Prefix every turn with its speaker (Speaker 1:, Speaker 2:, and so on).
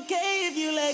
Speaker 1: gave you like